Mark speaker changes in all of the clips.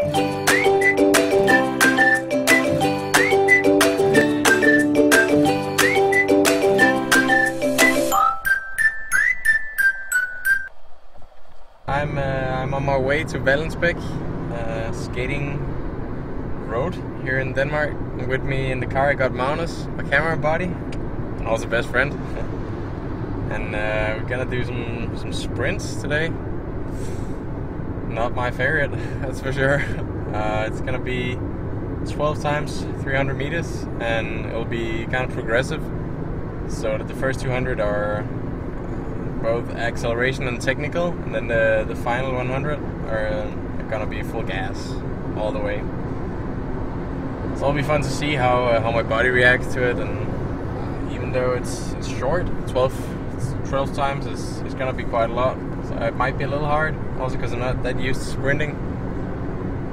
Speaker 1: I'm uh, I'm on my way to Vallensbæk, uh, skating road here in Denmark. With me in the car, I got Magnus, my camera buddy, and also best friend. and uh, we're gonna do some some sprints today. Not my favorite, that's for sure. Uh, it's gonna be 12 times 300 meters, and it'll be kind of progressive. So that the first 200 are both acceleration and technical, and then the the final 100 are uh, gonna be full gas all the way. So it'll be fun to see how uh, how my body reacts to it, and even though it's, it's short, 12, 12 times is, is gonna be quite a lot. So it might be a little hard, also because I'm not that used to sprinting.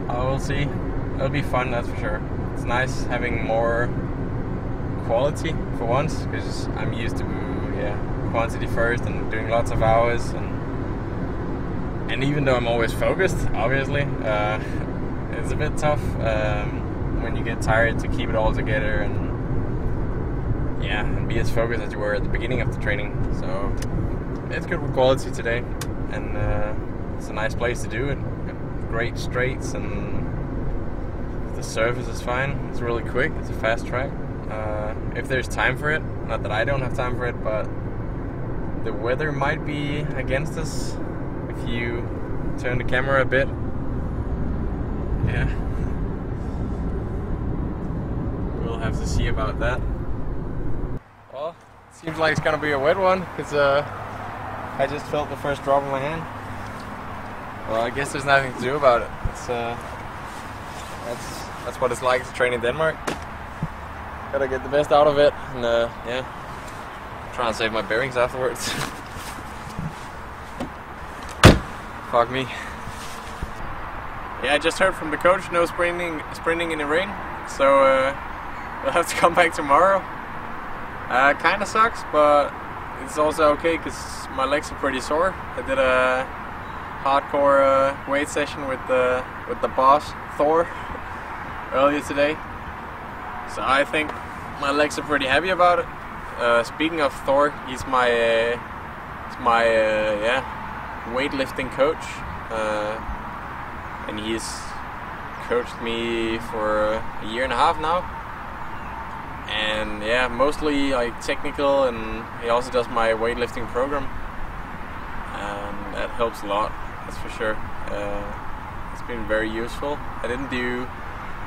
Speaker 1: I will see. It'll be fun, that's for sure. It's nice having more quality for once, because I'm used to yeah quantity first and doing lots of hours and and even though I'm always focused, obviously, uh, it's a bit tough um, when you get tired to keep it all together and yeah, and be as focused as you were at the beginning of the training. So it's good with quality today, and uh, it's a nice place to do it. Great straights and the surface is fine. It's really quick. It's a fast track. Uh, if there's time for it, not that I don't have time for it, but the weather might be against us if you turn the camera a bit. Yeah. We'll have to see about that. Well, seems like it's gonna be a wet one because uh, I just felt the first drop in my hand. Well, I guess there's nothing to do about it. It's uh, that's that's what it's like to train in Denmark. Gotta get the best out of it, and uh, yeah, try and save my bearings afterwards. Fuck me. Yeah, I just heard from the coach, no sprinting, sprinting in the rain, so uh, we'll have to come back tomorrow. Uh, kind of sucks, but it's also okay because my legs are pretty sore. I did a hardcore uh, weight session with the with the boss Thor earlier today, so I think my legs are pretty happy about it. Uh, speaking of Thor, he's my uh, he's my uh, yeah weightlifting coach, uh, and he's coached me for a year and a half now. And yeah, mostly like technical, and he also does my weightlifting program, and that helps a lot. That's for sure. Uh, it's been very useful. I didn't do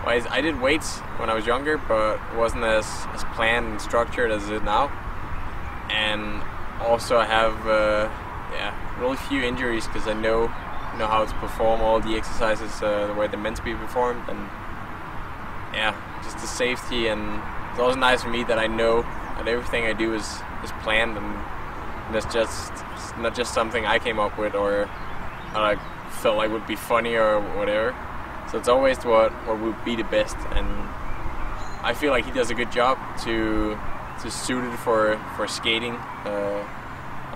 Speaker 1: well, I did weights when I was younger, but wasn't as, as planned and structured as it is now. And also, I have uh, yeah really few injuries because I know know how to perform all the exercises uh, the way they're meant to be performed, and yeah, just the safety. And it's also nice for me that I know that everything I do is is planned, and that's just not just something I came up with or I felt like would be funny or whatever. So it's always what what would be the best, and I feel like he does a good job to to suit it for for skating, uh,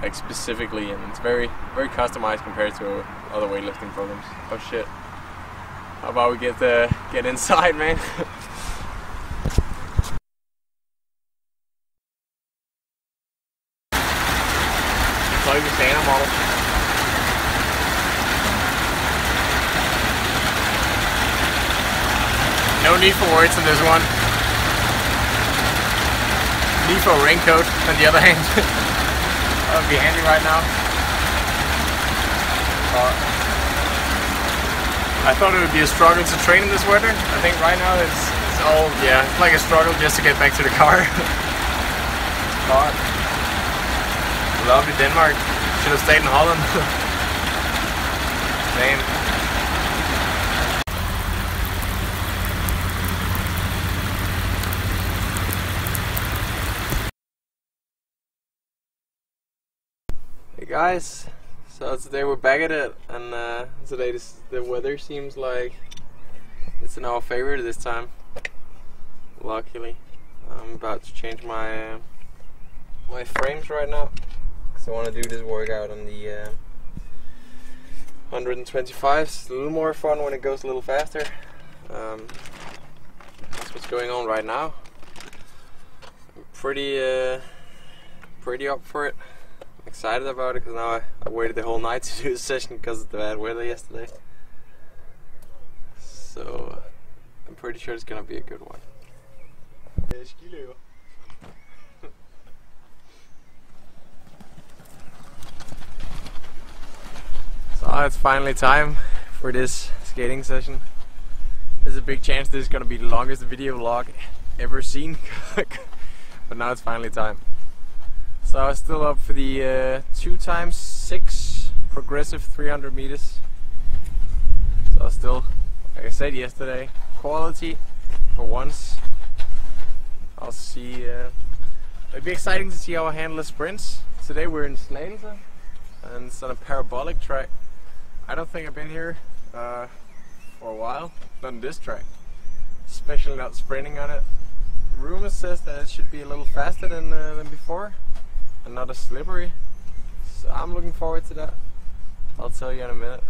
Speaker 1: like specifically, and it's very very customized compared to other weightlifting programs. Oh shit! How about we get the get inside, man? need for words on this one. A raincoat on the other hand. that would be handy right now. But I thought it would be a struggle to train in this weather. I think right now it's, it's all, yeah, it's like a struggle just to get back to the car. but lovely Denmark. Should have stayed in Holland. Same. Guys, so today we're back at it, and uh, today this, the weather seems like it's in our favor this time. Luckily, I'm about to change my uh, my frames right now, because I want to do this workout on the uh, 125 is a little more fun when it goes a little faster. Um, that's what's going on right now. I'm pretty, uh, pretty up for it. Excited about it because now I, I waited the whole night to do the session because of the bad weather yesterday. So I'm pretty sure it's gonna be a good one. so it's finally time for this skating session. There's a big chance this is gonna be the longest video vlog ever seen, but now it's finally time. So I was still up for the uh, two times six progressive 300 meters. So still, like I said yesterday, quality for once. I'll see. Uh, it'd be exciting to see how I handle the sprints. Today we're in Slagelse and it's on a parabolic track. I don't think I've been here uh, for a while, not on this track, especially not sprinting on it. Rumor says that it should be a little faster than, uh, than before as slippery. So I'm looking forward to that. I'll tell you in a minute.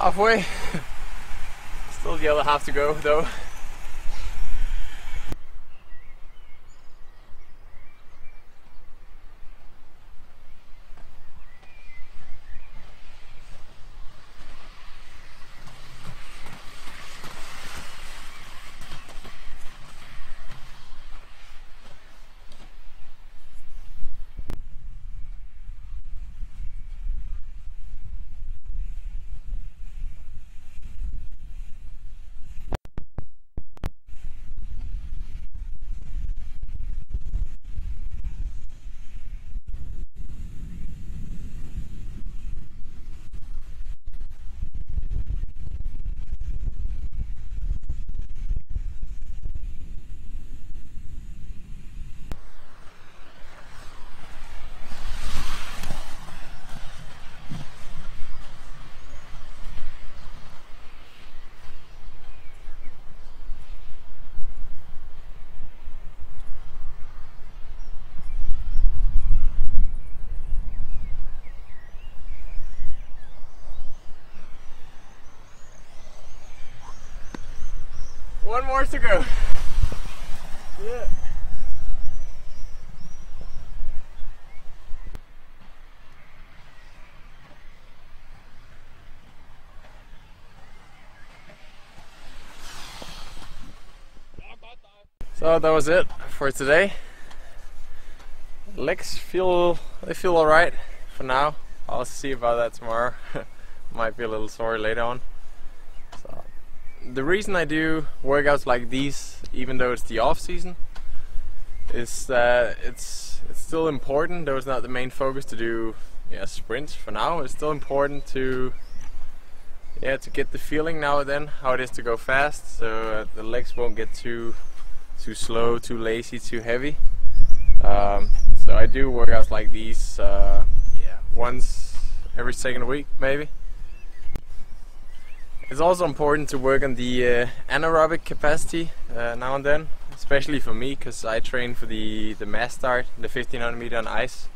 Speaker 1: Halfway. Still the other half to go though. One more to go. Yeah. So that was it for today. Legs feel they feel alright for now. I'll see about that tomorrow. Might be a little sore later on. The reason I do workouts like these, even though it's the off season, is that it's it's still important. Though it's not the main focus to do yeah sprints for now. It's still important to yeah to get the feeling now and then how it is to go fast, so the legs won't get too too slow, too lazy, too heavy. Um, so I do workouts like these, uh, yeah, once every second week maybe. It's also important to work on the uh, anaerobic capacity uh, now and then, especially for me because I train for the the mass start, the 1500 meter on ice.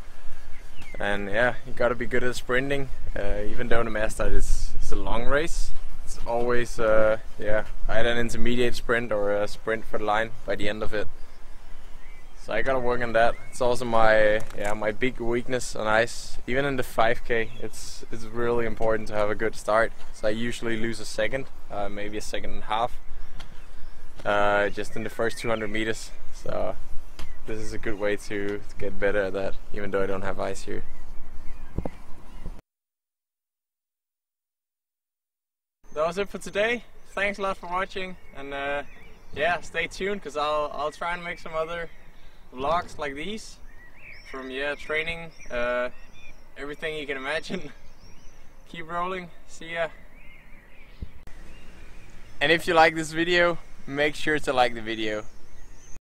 Speaker 1: And yeah, you gotta be good at sprinting, uh, even though the mass start is, is a long race it's always uh, yeah either an intermediate sprint or a sprint for the line by the end of it. So I gotta work on that. It's also my yeah my big weakness on ice. Even in the 5k, it's it's really important to have a good start. So I usually lose a second, uh, maybe a second and a half, uh, just in the first 200 meters. So this is a good way to, to get better at that, even though I don't have ice here. that was it for today. Thanks a lot for watching, and uh, yeah, stay tuned because I'll I'll try and make some other vlogs like these from yeah training, uh, everything you can imagine. Keep rolling. See ya. And if you like this video, make sure to like the video.